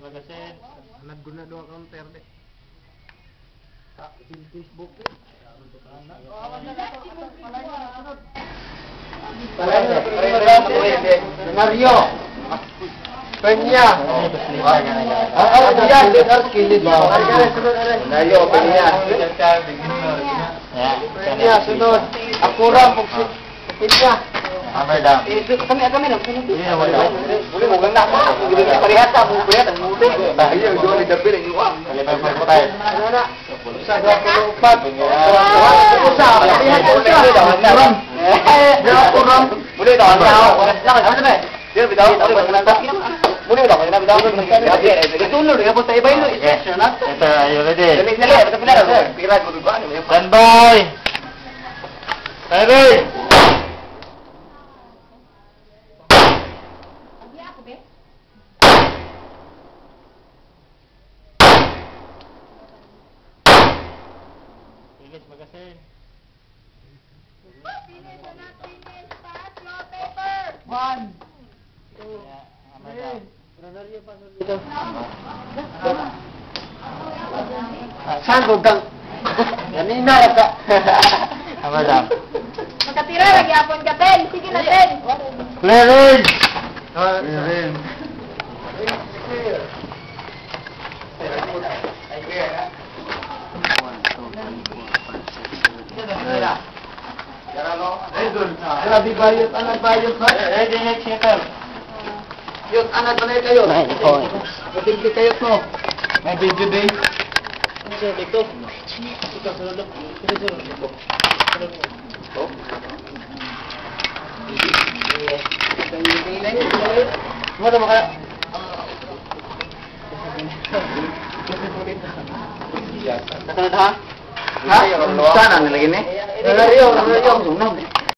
magasin. Naguna doon counter de. Sa Facebook eh. Mario. Peña. Ah, ah, ang kilid mo. Mario, Peña. Peña, sunod. Akura, pugsi. Peña. Hammer down. Kami, kami lang, sunod. Hindi na wala. Boleh mo ganda pa. Hindi ka parehata mo Iya, dua di tepi yang gua. Boleh dah. Dia beritahu, dia beritahu. Boleh dah, dia beritahu. Itu lu dia pun saya bayu. Ya, ayo lagi. Ini ni lah, betul benar. Kira aku dulu. Dan bye. Ready. By! Ready! Finish magasin. One. Yeah, hammer down. Saan ko gang? Kanina ka. Hammer down. Magkatira, lagi apon ka, Ten. Sige na, Ten. Clearance! Grabe bayot, anak bayot ha? Ready, next hitter. Yun, anak ba na kayo? Nine points. Matigli kayo mo. May video day. Ito. Ano mo kaya? Nasunod ha? Ha? Saan ang nilagay ni? Nilagay yun, nilagay yun.